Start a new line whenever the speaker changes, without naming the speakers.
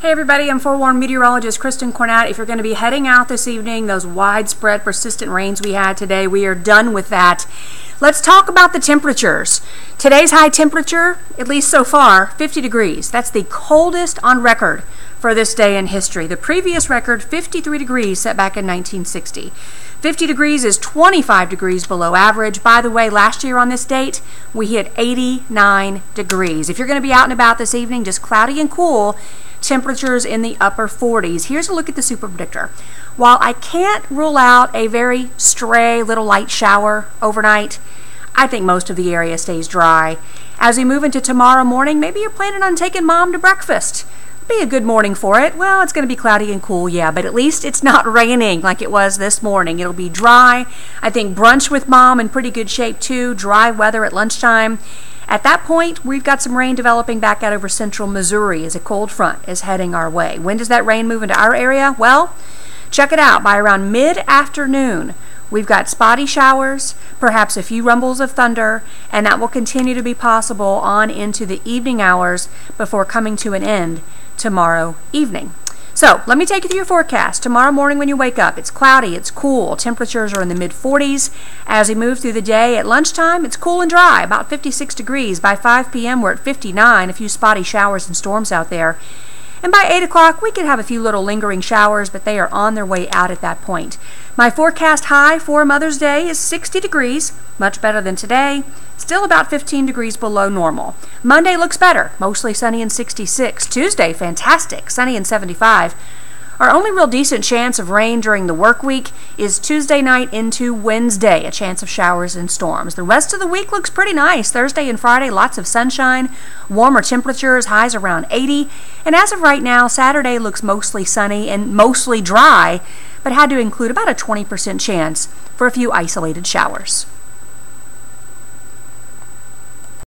Hey everybody, I'm 4Warn meteorologist Kristen Cornett. If you're going to be heading out this evening, those widespread persistent rains we had today, we are done with that. Let's talk about the temperatures. Today's high temperature, at least so far, 50 degrees. That's the coldest on record for this day in history. The previous record, 53 degrees, set back in 1960. 50 degrees is 25 degrees below average. By the way, last year on this date, we hit 89 degrees. If you're going to be out and about this evening, just cloudy and cool, temperatures in the upper 40s. Here's a look at the super predictor. While I can't rule out a very stray little light shower overnight, I think most of the area stays dry. As we move into tomorrow morning, maybe you're planning on taking mom to breakfast. Be a good morning for it. Well, it's going to be cloudy and cool, yeah, but at least it's not raining like it was this morning. It'll be dry. I think brunch with mom in pretty good shape too. Dry weather at lunchtime. At that point, we've got some rain developing back out over central Missouri as a cold front is heading our way. When does that rain move into our area? Well, check it out. By around mid afternoon, we've got spotty showers, perhaps a few rumbles of thunder, and that will continue to be possible on into the evening hours before coming to an end tomorrow evening. So let me take you through your forecast. Tomorrow morning when you wake up, it's cloudy, it's cool. Temperatures are in the mid 40s. As we move through the day, at lunchtime, it's cool and dry, about 56 degrees. By 5 p.m., we're at 59, a few spotty showers and storms out there. And by 8 o'clock, we could have a few little lingering showers, but they are on their way out at that point. My forecast high for Mother's Day is 60 degrees, much better than today, still about 15 degrees below normal. Monday looks better, mostly sunny and 66. Tuesday, fantastic, sunny and 75. Our only real decent chance of rain during the work week is Tuesday night into Wednesday, a chance of showers and storms. The rest of the week looks pretty nice. Thursday and Friday, lots of sunshine, warmer temperatures, highs around 80. And as of right now, Saturday looks mostly sunny and mostly dry, but had to include about a 20% chance for a few isolated showers.